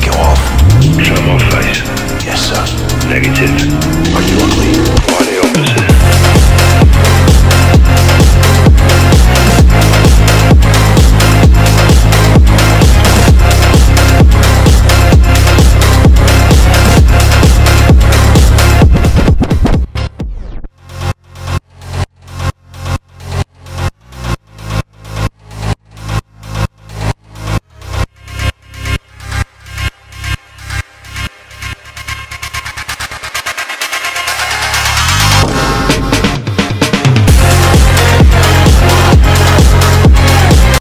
take it off. Show my face. Yes, sir. Negative. Are you ugly?